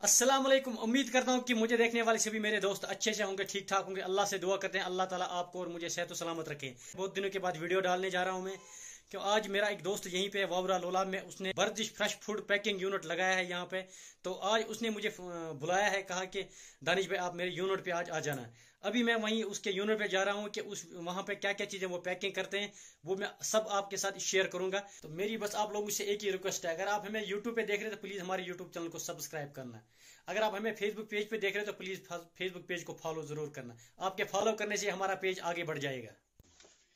वालेकुम उम्मीद करता हूँ कि मुझे देखने वाले सभी मेरे दोस्त अच्छे से होंगे ठीक ठाक होंगे। अल्लाह से दुआ करते हैं। अल्लाह ताला आपको और मुझे सेहत सलामत रखे। बहुत दिनों के बाद वीडियो डालने जा रहा हूँ मैं। क्यों आज मेरा एक दोस्त यहीं पे वावरा लोला, में उसने वर्जिश फ्रेश फ़ूड पैकिंग यूनिट लगाया है यहाँ पे। तो आज उसने मुझे बुलाया है, कहा कि, दानिश भाई, आप मेरे यूनिट पे आज आ जाना। अभी मैं वहीं उसके यूनिट पे जा रहा हूँ कि उस, वहाँ पे क्या क्या चीज़ें वो पैकिंग करते हैं, वो मैं सब आपके साथ शेयर करूँगा। तो मेरी बस आप लोगों से एक ही रिक्वेस्ट है, अगर आप हमें यूट्यूब पे देख रहे हैं तो प्लीज़ हमारे यूट्यूब चैनल को सब्सक्राइब करना। अगर आप हमें फेसबुक पेज पे देख रहे हैं तो प्लीज़ फेसबुक पेज को फॉलो ज़रूर करना। आपके फॉलो करने से हमारा पेज आगे बढ़ जाएगा।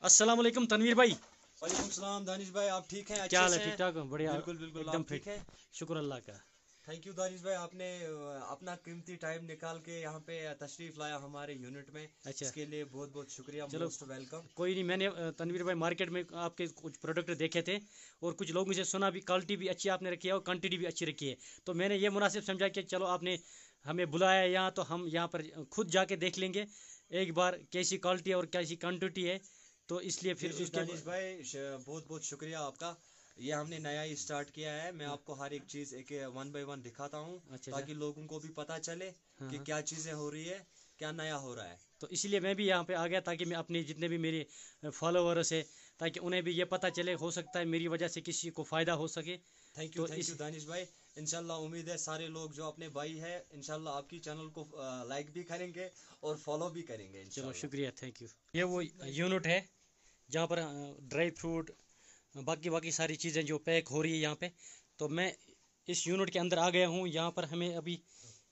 असलम तनवीर भाई। वालेकुम सलाम दानिश भाई आप ठीक हैं? क्या हाल है? ठीक ठाक बढ़िया। बिल्कुल बिल्कुल एकदम ठीक है? शुक्र अल्लाह का। थैंक यू दानिश भाई आपने अपना कीमती टाइम निकाल के यहाँ पे तशरीफ़ लाया हमारे यूनिट में। अच्छा। इसके लिए बहुत बहुत शुक्रिया चलो वेलकम कोई नहीं मैंने तनवीर भाई मार्केट में आपके कुछ प्रोडक्ट देखे थे और कुछ लोगों से सुना भी क्वालिटी भी अच्छी आपने रखी है और क्वान्टिटी भी अच्छी रखी है। तो मैंने ये मुनासिब समझा कि चलो आपने हमें बुलाया यहाँ तो हम यहाँ पर खुद जाके देख लेंगे। एक बार कैसी क्वालिटी और कैसी क्वान्टिटी है। तो इसलिए फिर उसके भाई बहुत बहुत शुक्रिया आपका। ये हमने नया ही स्टार्ट किया है। मैं आपको हर एक चीज़ एक वन बाय वन दिखाता हूँ अच्छा, अच्छा। ताकि लोगों को भी पता चले हाँ, कि हाँ। क्या चीज़ें हो रही है क्या नया हो रहा है। तो इसलिए मैं भी यहाँ पे आ गया ताकि मैं अपने जितने भी मेरे फॉलोवर्स है ताकि उन्हें भी ये पता चले हो सकता है मेरी वजह से किसी को फ़ायदा हो सके। Thank you thank you Danish भाई। इनशाला उम्मीद है सारे लोग जो अपने भाई है इनशाला आपकी चैनल को लाइक भी करेंगे और फॉलो भी करेंगे चलो शुक्रिया थैंक यू ये वो यूनिट है जहाँ पर ड्राई फ्रूट बाकी बाकी सारी चीज़ें जो पैक हो रही है यहाँ पे। तो मैं इस यूनिट के अंदर आ गया हूँ यहाँ पर हमें अभी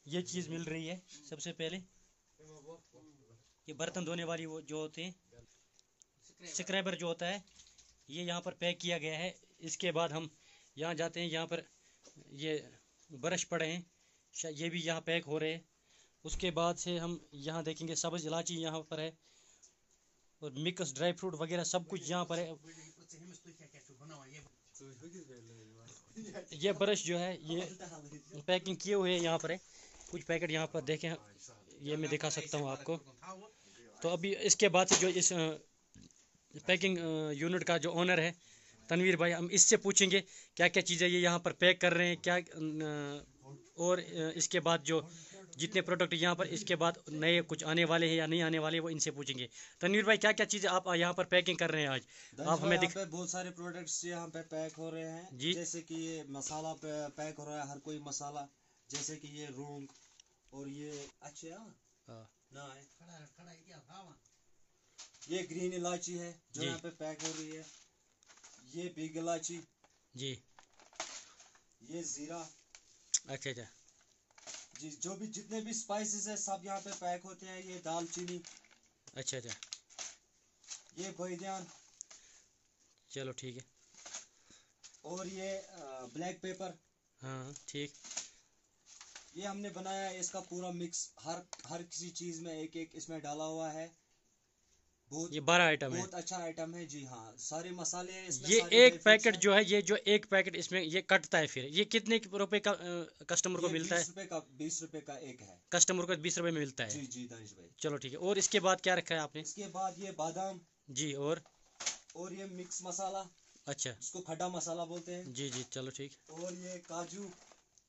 ये चीज़ मिल रही है सबसे पहले। ये बर्तन धोने वाली वो जो होते हैं स्क्रैबर जो होता है ये यहाँ पर पैक किया गया है। इसके बाद हम यहाँ जाते हैं, यहाँ पर ये ब्रश पड़े हैं ये भी यहाँ पैक हो रहे हैं। उसके बाद से हम यहाँ देखेंगे, सब्ज़ इलायची यहाँ पर है और मिक्स ड्राई फ्रूट वगैरह सब कुछ यहाँ पर है। ये ब्रश जो है, ये पैकिंग किए हुए हैं यहाँ पर है। कुछ पैकेट यहाँ पर देखें, ये मैं दिखा सकता हूँ आपको। तो अभी इसके बाद से जो इस पैकिंग यूनिट का जो ओनर है तनवीर भाई हम इससे पूछेंगे क्या क्या चीज़ें ये यहाँ पर पैक कर रहे हैं क्या और इसके बाद जो जितने प्रोडक्ट यहाँ पर इसके बाद नए कुछ आने वाले हैं या नहीं आने वाले वो इनसे पूछेंगे। तनवीर भाई क्या क्या चीज़ें आप यहाँ पर पैकिंग कर रहे हैं आज? आप हमें दिख बहुत सारे प्रोडक्ट्स यहाँ पे पैक हो रहे हैं। जी। जैसे कि ये मसाला पैक हो रहा है हर कोई मसाला। जैसे कि ये रूंग और ये अच्छे। ना? है। ये ग्रीन इलायची है जो यहाँ पे पैक हो रही है। ये बिग इलायची जी। ये जीरा। अच्छा अच्छा। जी जो भी जितने भी स्पाइसेस है सब यहाँ पे पैक होते हैं। ये दालचीनी। अच्छा अच्छा। ये बैदियान चलो ठीक है। और ये ब्लैक पेपर हाँ ठीक। ये हमने बनाया है इसका पूरा मिक्स हर हर किसी चीज़ में एक एक इसमें डाला हुआ है। बहुत ये बारह आइटम है। बहुत अच्छा आइटम है जी हाँ। सारे मसाले इसमें ये सारे एक पैकेट जो है ये जो एक पैकेट इसमें ये कटता है फिर। ये कितने रुपए का कस्टमर को मिलता है? रुपए का बीस रुपए का एक है। कस्टमर को बीस रुपए में मिलता है। जी जी दानिश भाई। चलो ठीक है। और इसके बाद क्या रखा है आपने? इसके बाद ये बादाम। जी और? और ये मिक्स मसाला। अच्छा। इसको खड्डा मसाला बोलते हैं। जी जी चलो ठीक। और ये काजू।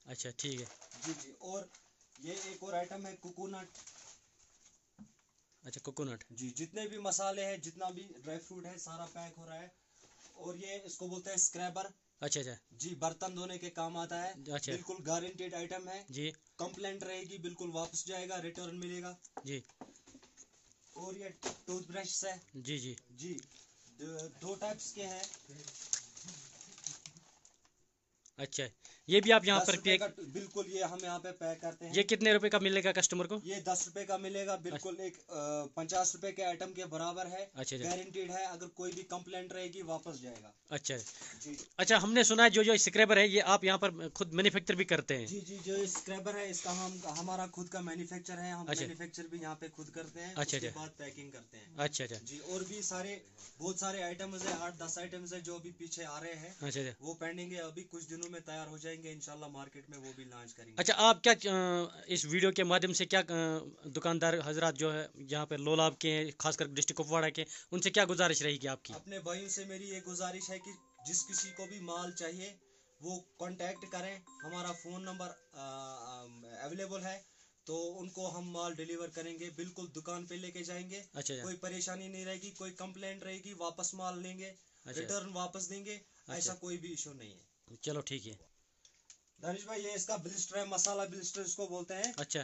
अच्छा ठीक है। जी जी और ये एक और आइटम है कोकोनट अच्छा कोकोनट जी जितने भी मसाले हैं जितना भी ड्राई फ्रूट है सारा पैक हो रहा है। और ये इसको बोलते हैं स्क्रैबर अच्छा अच्छा। जी बर्तन धोने के काम आता है। अच्छा। बिल्कुल गारंटेड आइटम है। जी। कंप्लेंट रहेगी बिल्कुल वापस जाएगा रिटर्न मिलेगा। जी। और ये टूथब्रश है। जी जी। जी दो टाइप्स के हैं। अच्छा। ये भी आप यहाँ पर पैक बिल्कुल ये हम यहाँ पे पैक करते हैं। ये कितने रुपए का मिलेगा कस्टमर को? ये दस रुपए का मिलेगा बिल्कुल एक पचास रुपए के आइटम के बराबर है। अच्छा गारंटीड अच्छा। है अगर कोई भी कंप्लेंट रहेगी वापस जाएगा। अच्छा। जी। अच्छा हमने सुना है जो जो स्क्रैबर है ये आप यहाँ पर खुद मैन्युफैक्चर भी करते हैं। जी जी जो स्क्रैबर है इसका हम हमारा खुद का मैन्युफैक्चर है हम मैन्युफैक्चर अच्छा। भी यहाँ पे खुद करते हैं अच्छा अच्छा। बाद पैकिंग करते हैं। अच्छा अच्छा। जी और भी सारे बहुत सारे आइटम्स है आठ दस आइटम्स है जो अभी पीछे आ रहे हैं। अच्छा अच्छा। वो पेंडिंग है अभी कुछ दिनों में तैयार हो जाएँगे इनशाला मार्केट में वो भी लॉन्च करेंगे। अच्छा आप क्या इस वीडियो के माध्यम से क्या दुकानदार हजरात जो है यहाँ पे लोलाब के हैं खासकर डिस्ट्रिक्ट कुपवाड़ा के उनसे क्या गुजारिश रहेगी आपकी? अपने भाइयों से मेरी ये गुजारिश है कि जिस किसी को भी माल चाहिए वो कांटेक्ट करें। हमारा फ़ोन नंबर अवेलेबल है तो उनको हम माल डिलीवर करेंगे। बिल्कुल दुकान पे लेके जाएँगे। अच्छा। कोई परेशानी नहीं रहेगी कोई कंप्लेंट रहेगी वापस माल लेंगे अच्छा, रिटर्न वापस देंगे अच्छा, ऐसा कोई भी इशू नहीं है। चलो ठीक है। दानिश भाई ये इसका ब्लिस्टर है मसाला ब्लिस्टर इसको बोलते हैं। अच्छा।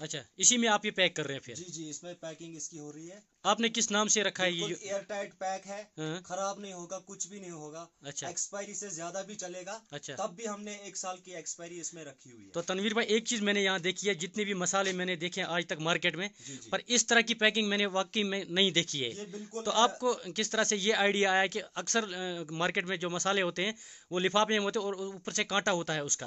अच्छा इसी में आप ये पैक कर रहे हैं फिर? जी जी इसमें पैकिंग इसकी हो रही है। आपने किस नाम से रखा है ये एयर टाइट पैक है। हाँ। खराब नहीं होगा कुछ भी नहीं होगा। अच्छा। एक्सपायरी से ज़्यादा भी चलेगा। अच्छा। तब भी हमने एक साल की एक्सपायरी इसमें रखी हुई है। तो तनवीर भाई एक चीज़ मैंने यहाँ देखी है जितने भी मसाले मैंने देखे आज तक मार्केट में जी जी। पर इस तरह की पैकिंग मैंने वाकई में नहीं देखी है। तो आपको किस तरह से ये आइडिया आया की अक्सर मार्केट में जो मसाले होते हैं वो लिफाफे में होते हैं और ऊपर से कांटा होता है उसका।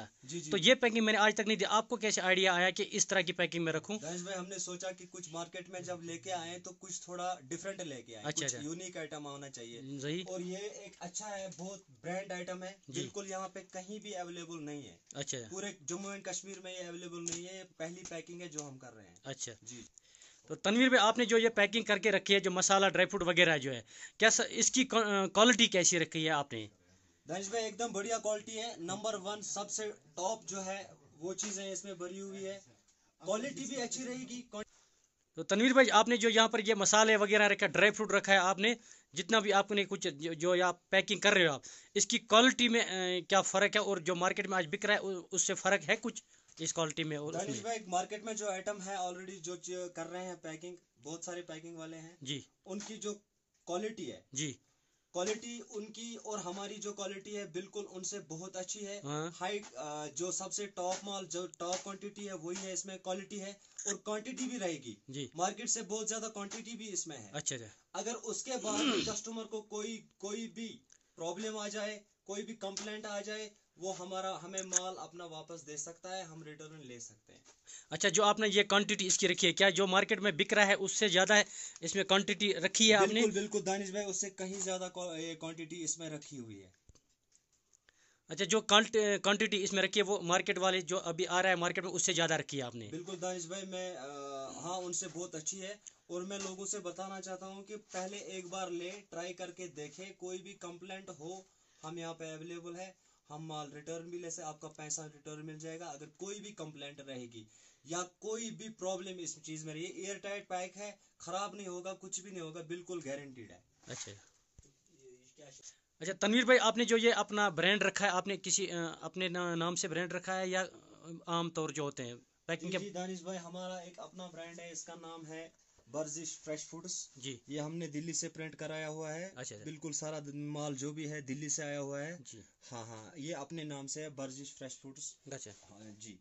तो ये पैकिंग मैंने आज तक नहीं दी आपको कैसे आइडिया आया की इस तरह की पैकिंग में रखूँ? हमने सोचा की कुछ मार्केट में जब लेके आए तो कुछ थोड़ा डिफरेंट लेके आए। अच्छा, कुछ। यूनिक आइटम होना चाहिए। और ये एक अच्छा है बहुत ब्रांड आइटम है। बिल्कुल यहाँ पे कहीं भी अवेलेबल नहीं है। अच्छा। पूरे जम्मू एंड कश्मीर में ये अवेलेबल नहीं है। पहली पैकिंग है जो हम कर रहे हैं। अच्छा। जी। तो तनवीर भाई आपने जो ये पैकिंग करके रखी है जो मसाला ड्राई फ्रूट वगैरह जो है क्या इसकी क्वालिटी कैसी रखी है आपने? दानिश भाई एकदम बढ़िया क्वालिटी है। नंबर वन सबसे टॉप जो है वो चीज़ है इसमें भरी हुई है। क्वालिटी भी अच्छी रहेगी। तो तनवीर भाई आपने जो यहाँ पर ये मसाले वगैरह रखा ड्राई फ्रूट रखा है आपने जितना भी आपने कुछ जो, आप पैकिंग कर रहे हो आप इसकी क्वालिटी में क्या फ़र्क है और जो मार्केट में आज बिक रहा है उससे फ़र्क है कुछ इस क्वालिटी में और भाई मार्केट में जो आइटम है ऑलरेडी जो कर रहे हैं पैकिंग बहुत सारे पैकिंग वाले हैं जी। उनकी जो क्वालिटी है जी। क्वालिटी उनकी और हमारी जो क्वालिटी है बिल्कुल उनसे बहुत अच्छी है। हाई हाँ। जो सबसे टॉप माल जो टॉप क्वांटिटी है वही है इसमें क्वालिटी है और क्वांटिटी भी रहेगी। जी। मार्केट से बहुत ज़्यादा क्वांटिटी भी इसमें है। अच्छा अच्छा। अगर उसके बाद कस्टमर को कोई कोई भी प्रॉब्लम आ जाए कोई भी कंप्लेंट आ जाए वो हमारा हमें माल अपना वापस दे सकता है हम रिटर्न ले सकते हैं। अच्छा जो आपने ये क्वांटिटी इसकी रखी है क्या जो मार्केट में बिक रहा है उससे ज़्यादा है? इसमें क्वांटिटी रखी है आपने? बिल्कुल बिल्कुल दानिश भाई उससे कहीं ज़्यादा क्वांटिटी इसमें रखी हुई है। अच्छा जो क्वांटिटी इसमें रखी है वो मार्केट वाले जो अभी आ रहा है मार्केट में उससे ज़्यादा रखी है आपने? बिल्कुल दानिश भाई मैं आ, हाँ उनसे बहुत अच्छी है। और मैं लोगों से बताना चाहता हूँ कि पहले एक बार ले ट्राई करके देखे। कोई भी कंप्लेंट हो हम यहाँ पे अवेलेबल है। हम माल रिटर्न भी ले से आपका पैसा रिटर्न मिल जाएगा। अगर कोई भी कंप्लेंट रहेगी या कोई भी प्रॉब्लम इस चीज़ में रही है एयर टाइट पैक है खराब नहीं होगा कुछ भी नहीं होगा बिल्कुल गारंटीड है। अच्छा। अच्छा तनवीर भाई आपने जो ये अपना ब्रांड रखा है आपने किसी अपने नाम से ब्रांड रखा है या आम तौर जो होते हैं? पैकिंग के दानिश भाई हमारा एक अपना ब्रांड है इसका नाम है बर्जिश फ्रेश फूड्स जी। ये हमने दिल्ली से प्रिंट कराया हुआ है। अच्छा, अच्छा। बिल्कुल सारा माल जो भी है दिल्ली से आया हुआ है। जी। हाँ हाँ ये अपने नाम से है बर्जिश फ्रेश फूड्स अच्छा। हाँ जी।